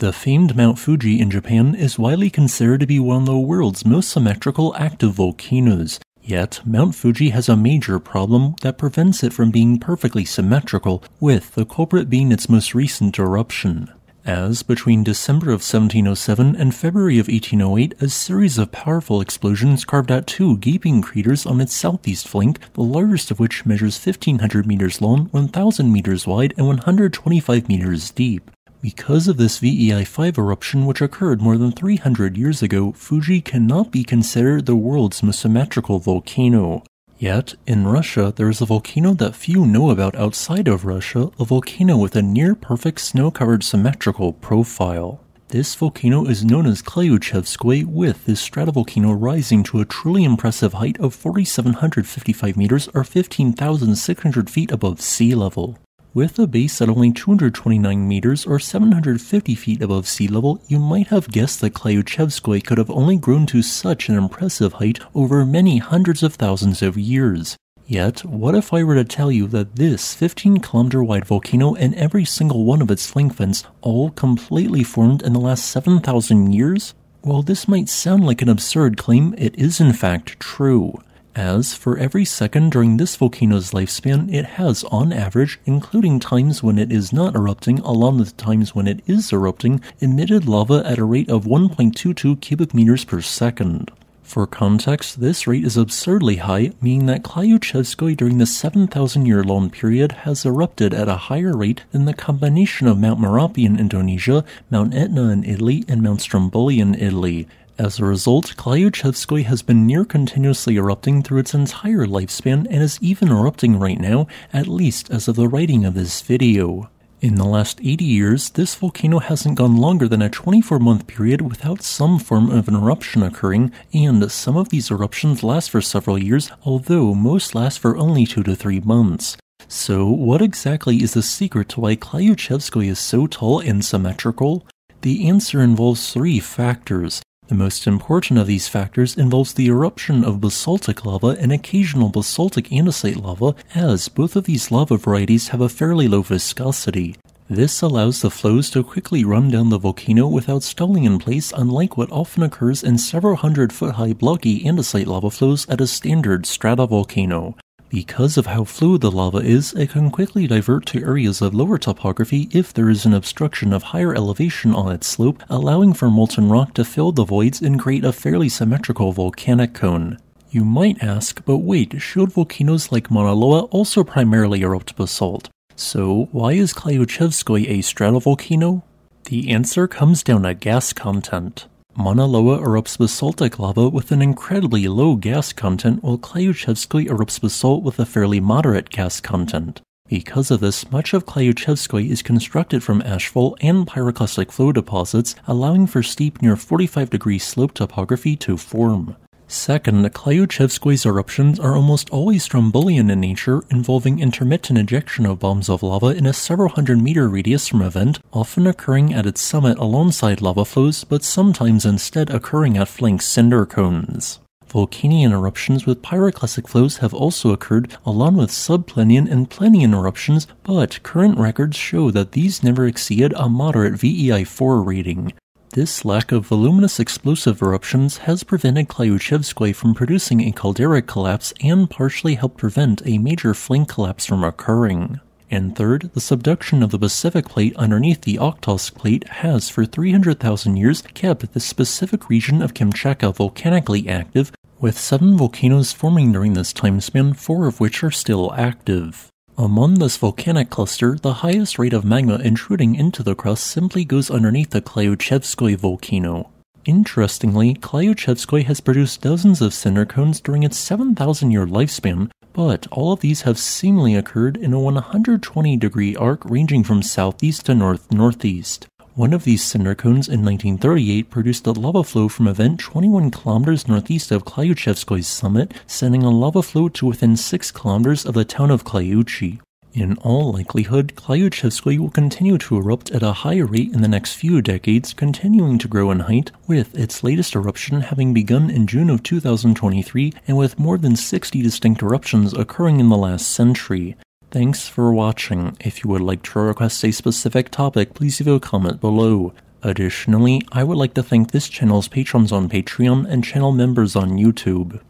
The famed Mount Fuji in Japan is widely considered to be one of the world's most symmetrical active volcanoes. Yet, Mount Fuji has a major problem that prevents it from being perfectly symmetrical, with the culprit being its most recent eruption. As, between December of 1707 and February of 1808, a series of powerful explosions carved out two gaping craters on its southeast flank, the largest of which measures 1500 meters long, 1000 meters wide, and 125 meters deep. Because of this VEI5 eruption, which occurred more than 300 years ago, Fuji cannot be considered the world's most symmetrical volcano. Yet, in Russia, there is a volcano that few know about outside of Russia, a volcano with a near perfect snow covered symmetrical profile. This volcano is known as Klyuchevskoy, with this stratovolcano rising to a truly impressive height of 4,755 meters or 15,600 feet above sea level. With a base at only 229 meters or 750 feet above sea level, you might have guessed that Klyuchevskoy could have only grown to such an impressive height over many hundreds of thousands of years. Yet, what if I were to tell you that this 15 kilometer wide volcano and every single one of its flank vents all completely formed in the last 7,000 years? While this might sound like an absurd claim, it is in fact true as for every second during this volcano's lifespan, it has, on average, including times when it is not erupting along with times when it is erupting, emitted lava at a rate of 1.22 cubic meters per second. For context, this rate is absurdly high, meaning that Klyuchevskoy during the 7,000 year long period has erupted at a higher rate than the combination of Mount Merapi in Indonesia, Mount Etna in Italy, and Mount Stromboli in Italy. As a result, Klyuchevskoy has been near continuously erupting through its entire lifespan and is even erupting right now, at least as of the writing of this video. In the last 80 years, this volcano hasn't gone longer than a 24 month period without some form of an eruption occurring, and some of these eruptions last for several years, although most last for only 2 to 3 months. So, what exactly is the secret to why Klyuchevskoy is so tall and symmetrical? The answer involves three factors. The most important of these factors involves the eruption of basaltic lava and occasional basaltic andesite lava, as both of these lava varieties have a fairly low viscosity. This allows the flows to quickly run down the volcano without stalling in place, unlike what often occurs in several hundred foot high blocky andesite lava flows at a standard stratovolcano. Because of how fluid the lava is, it can quickly divert to areas of lower topography if there is an obstruction of higher elevation on its slope, allowing for molten rock to fill the voids and create a fairly symmetrical volcanic cone. You might ask, but wait, shield volcanoes like Mauna Loa also primarily erupt basalt? So, why is Klyuchevskoy a stratovolcano? The answer comes down to gas content. Mauna Loa erupts basaltic lava with an incredibly low gas content, while Klyuchevskoy erupts basalt with a fairly moderate gas content. Because of this, much of Klyuchevskoy is constructed from ashfall and pyroclastic flow deposits, allowing for steep near 45 degree slope topography to form. Second, Klyuchevskoy's eruptions are almost always strombolian in nature, involving intermittent ejection of bombs of lava in a several hundred meter radius from a vent, often occurring at its summit alongside lava flows, but sometimes instead occurring at flank cinder cones. Vulcanian eruptions with pyroclastic flows have also occurred, along with subplinian and plinian eruptions, but current records show that these never exceeded a moderate VEI4 rating. This lack of voluminous explosive eruptions has prevented Klyuchevskoy from producing a caldera collapse and partially helped prevent a major flank collapse from occurring. And third, the subduction of the Pacific plate underneath the Okhotsk plate has for 300,000 years kept the specific region of Kamchatka volcanically active, with seven volcanoes forming during this time span, four of which are still active. Among this volcanic cluster, the highest rate of magma intruding into the crust simply goes underneath the Klyuchevskoy volcano. Interestingly, Klyuchevskoy has produced dozens of cinder cones during its 7,000 year lifespan, but all of these have seemingly occurred in a 120 degree arc ranging from southeast to north northeast. One of these cinder cones in 1938 produced a lava flow from a vent 21 kilometers northeast of Klyuchevskoy's summit, sending a lava flow to within 6 kilometers of the town of Klyuchi. In all likelihood, Klyuchevskoy will continue to erupt at a high rate in the next few decades, continuing to grow in height, with its latest eruption having begun in June of 2023 and with more than 60 distinct eruptions occurring in the last century. Thanks for watching. If you would like to request a specific topic, please leave a comment below. Additionally, I would like to thank this channel's patrons on Patreon and channel members on YouTube.